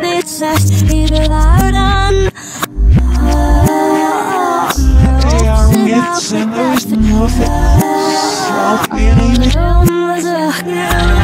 this ass Even I done They are missing, there's no I'll be in a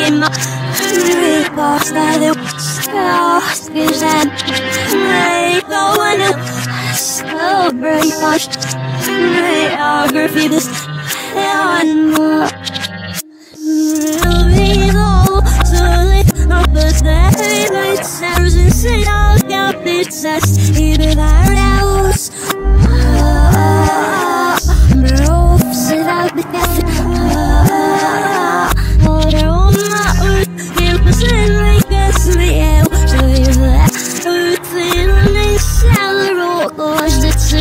Sommergimma Rykostadu Skauskisen Reikoinen Celebrate Geography this and more Real Solid Opus Day Night Sounds and Sit Out Got Pizzas Either that else